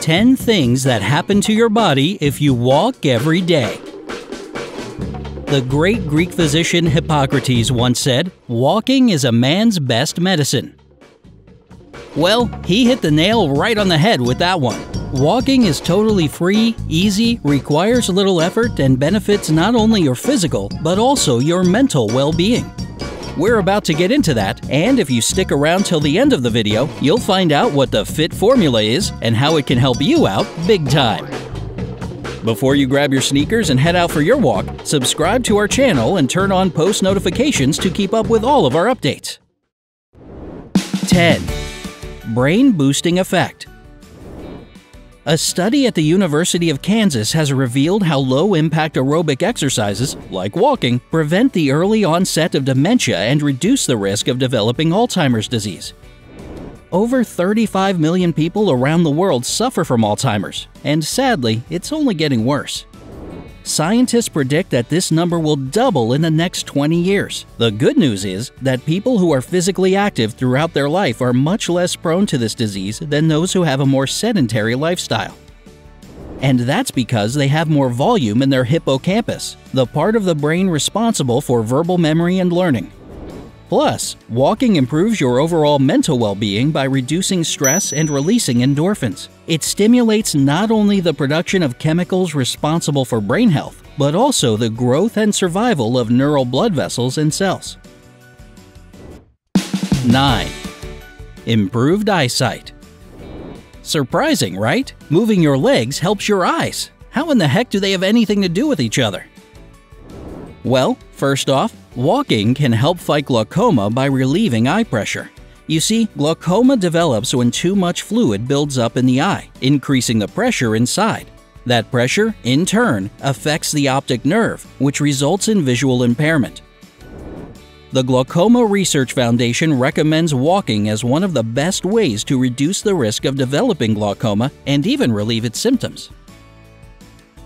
10 things that happen to your body if you walk every day. The great Greek physician Hippocrates once said, Walking is a man's best medicine. Well, he hit the nail right on the head with that one. Walking is totally free, easy, requires little effort, and benefits not only your physical, but also your mental well being. We're about to get into that, and if you stick around till the end of the video, you'll find out what the FIT formula is and how it can help you out big time. Before you grab your sneakers and head out for your walk, subscribe to our channel and turn on post notifications to keep up with all of our updates. 10. Brain Boosting Effect a study at the University of Kansas has revealed how low impact aerobic exercises, like walking, prevent the early onset of dementia and reduce the risk of developing Alzheimer's disease. Over 35 million people around the world suffer from Alzheimer's, and sadly, it's only getting worse. Scientists predict that this number will double in the next 20 years. The good news is that people who are physically active throughout their life are much less prone to this disease than those who have a more sedentary lifestyle. And that's because they have more volume in their hippocampus, the part of the brain responsible for verbal memory and learning. Plus, walking improves your overall mental well being by reducing stress and releasing endorphins. It stimulates not only the production of chemicals responsible for brain health, but also the growth and survival of neural blood vessels and cells. 9. Improved eyesight. Surprising, right? Moving your legs helps your eyes. How in the heck do they have anything to do with each other? Well, first off, walking can help fight glaucoma by relieving eye pressure. You see, glaucoma develops when too much fluid builds up in the eye, increasing the pressure inside. That pressure, in turn, affects the optic nerve, which results in visual impairment. The Glaucoma Research Foundation recommends walking as one of the best ways to reduce the risk of developing glaucoma and even relieve its symptoms.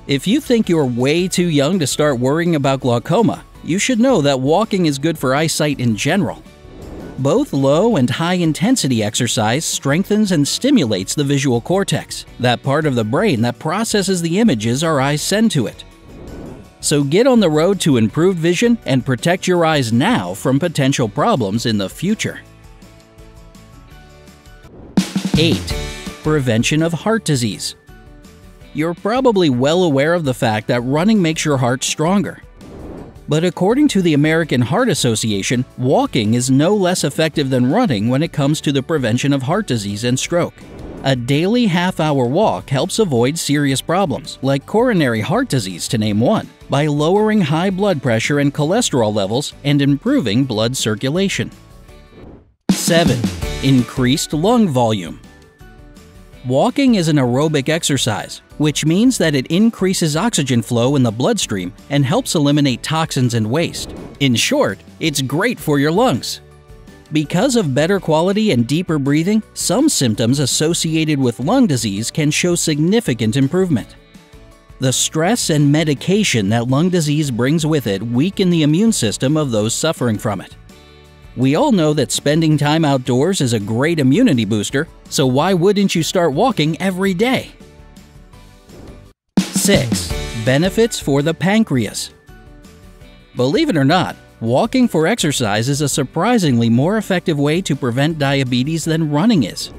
If you think you're way too young to start worrying about glaucoma, you should know that walking is good for eyesight in general. Both low and high intensity exercise strengthens and stimulates the visual cortex, that part of the brain that processes the images our eyes send to it. So get on the road to improved vision and protect your eyes now from potential problems in the future. 8. Prevention of heart disease. You're probably well aware of the fact that running makes your heart stronger. But according to the American Heart Association, walking is no less effective than running when it comes to the prevention of heart disease and stroke. A daily half hour walk helps avoid serious problems, like coronary heart disease, to name one, by lowering high blood pressure and cholesterol levels and improving blood circulation. 7. Increased lung volume. Walking is an aerobic exercise, which means that it increases oxygen flow in the bloodstream and helps eliminate toxins and waste. In short, it's great for your lungs. Because of better quality and deeper breathing, some symptoms associated with lung disease can show significant improvement. The stress and medication that lung disease brings with it weaken the immune system of those suffering from it. We all know that spending time outdoors is a great immunity booster, so why wouldn't you start walking every day? 6. Benefits for the pancreas. Believe it or not, walking for exercise is a surprisingly more effective way to prevent diabetes than running is.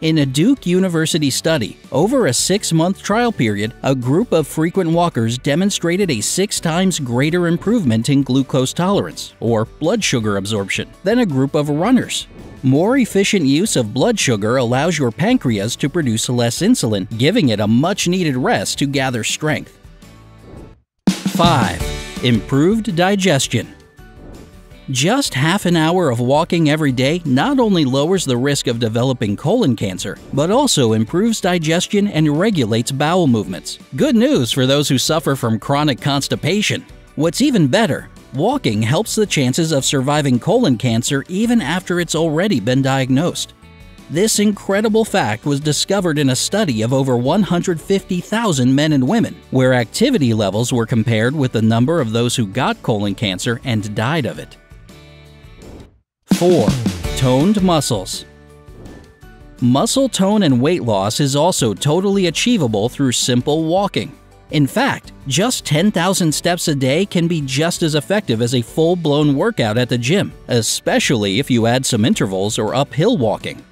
In a Duke University study, over a six month trial period, a group of frequent walkers demonstrated a six times greater improvement in glucose tolerance, or blood sugar absorption, than a group of runners. More efficient use of blood sugar allows your pancreas to produce less insulin, giving it a much needed rest to gather strength. 5. Improved digestion. Just half an hour of walking every day not only lowers the risk of developing colon cancer, but also improves digestion and regulates bowel movements. Good news for those who suffer from chronic constipation. What's even better, walking helps the chances of surviving colon cancer even after it's already been diagnosed. This incredible fact was discovered in a study of over 150,000 men and women, where activity levels were compared with the number of those who got colon cancer and died of it. 4. Toned muscles. Muscle tone and weight loss is also totally achievable through simple walking. In fact, just 10,000 steps a day can be just as effective as a full blown workout at the gym, especially if you add some intervals or uphill walking.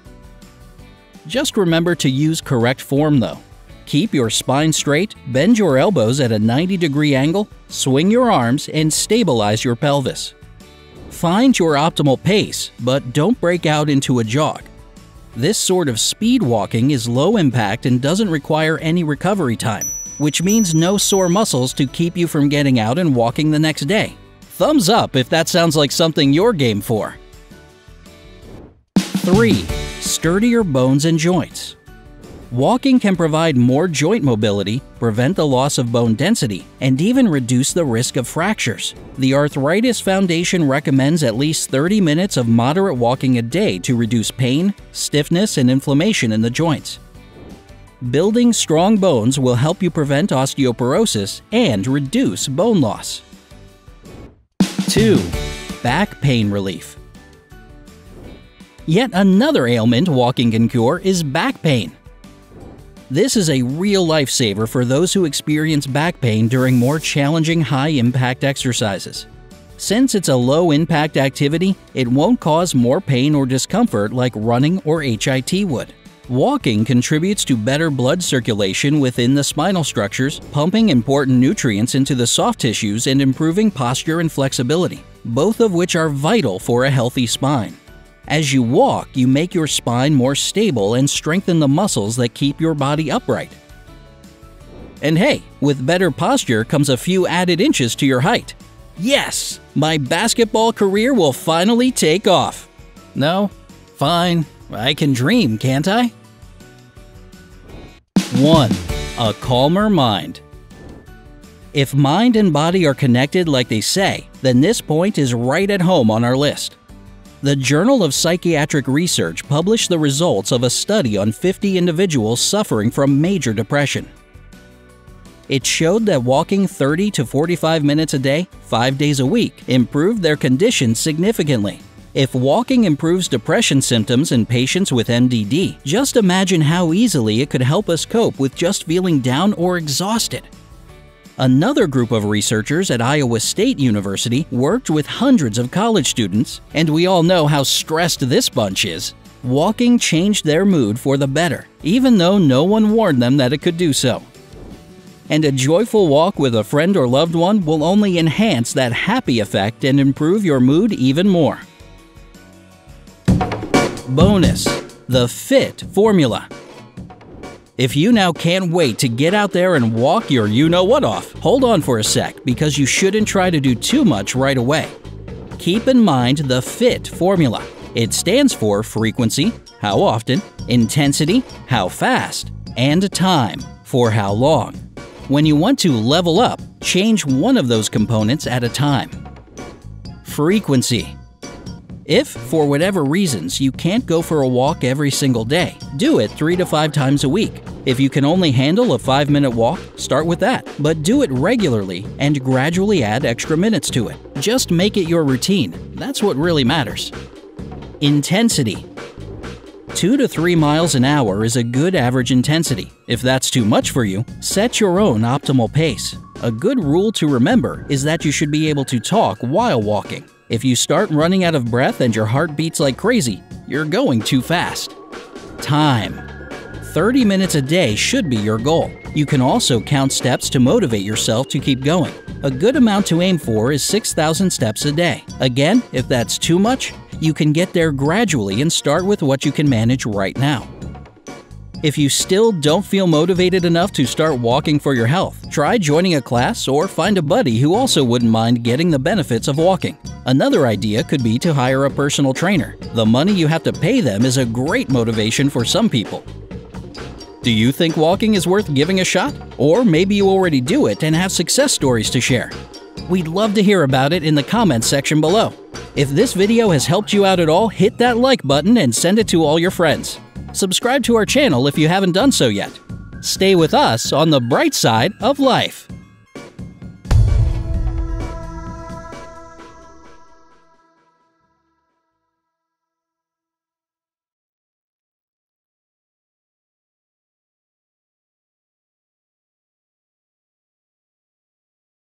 Just remember to use correct form though. Keep your spine straight, bend your elbows at a 90 degree angle, swing your arms, and stabilize your pelvis. Find your optimal pace, but don't break out into a jog. This sort of speed walking is low impact and doesn't require any recovery time which means no sore muscles to keep you from getting out and walking the next day. Thumbs up if that sounds like something you're game for. 3. Sturdier bones and joints. Walking can provide more joint mobility, prevent the loss of bone density, and even reduce the risk of fractures. The Arthritis Foundation recommends at least 30 minutes of moderate walking a day to reduce pain, stiffness, and inflammation in the joints. Building strong bones will help you prevent osteoporosis and reduce bone loss. 2. Back pain relief. Yet another ailment walking can cure is back pain. This is a real lifesaver for those who experience back pain during more challenging high impact exercises. Since it's a low impact activity, it won't cause more pain or discomfort like running or HIIT would. Walking contributes to better blood circulation within the spinal structures, pumping important nutrients into the soft tissues and improving posture and flexibility, both of which are vital for a healthy spine. As you walk, you make your spine more stable and strengthen the muscles that keep your body upright. And hey, with better posture comes a few added inches to your height. Yes, my basketball career will finally take off. No? Fine, I can dream, can't I? 1. A calmer mind. If mind and body are connected like they say, then this point is right at home on our list. The Journal of Psychiatric Research published the results of a study on 50 individuals suffering from major depression. It showed that walking 30 to 45 minutes a day, 5 days a week, improved their condition significantly. If walking improves depression symptoms in patients with MDD, just imagine how easily it could help us cope with just feeling down or exhausted. Another group of researchers at Iowa State University worked with hundreds of college students, and we all know how stressed this bunch is. Walking changed their mood for the better, even though no one warned them that it could do so. And a joyful walk with a friend or loved one will only enhance that happy effect and improve your mood even more. Bonus The FIT Formula. If you now can't wait to get out there and walk your you know what off, hold on for a sec because you shouldn't try to do too much right away. Keep in mind the FIT formula. It stands for frequency, how often, intensity, how fast, and time, for how long. When you want to level up, change one of those components at a time. Frequency if, for whatever reasons, you can't go for a walk every single day, do it three to five times a week. If you can only handle a five minute walk, start with that, but do it regularly and gradually add extra minutes to it. Just make it your routine. That's what really matters. Intensity 2 to 3 miles an hour is a good average intensity. If that's too much for you, set your own optimal pace. A good rule to remember is that you should be able to talk while walking. If you start running out of breath and your heart beats like crazy, you're going too fast. Time 30 minutes a day should be your goal. You can also count steps to motivate yourself to keep going. A good amount to aim for is 6,000 steps a day. Again, if that's too much, you can get there gradually and start with what you can manage right now. If you still don't feel motivated enough to start walking for your health, try joining a class or find a buddy who also wouldn't mind getting the benefits of walking. Another idea could be to hire a personal trainer. The money you have to pay them is a great motivation for some people. Do you think walking is worth giving a shot? Or maybe you already do it and have success stories to share. We'd love to hear about it in the comments section below. If this video has helped you out at all, hit that like button and send it to all your friends subscribe to our channel if you haven't done so yet. Stay with us on the bright side of life.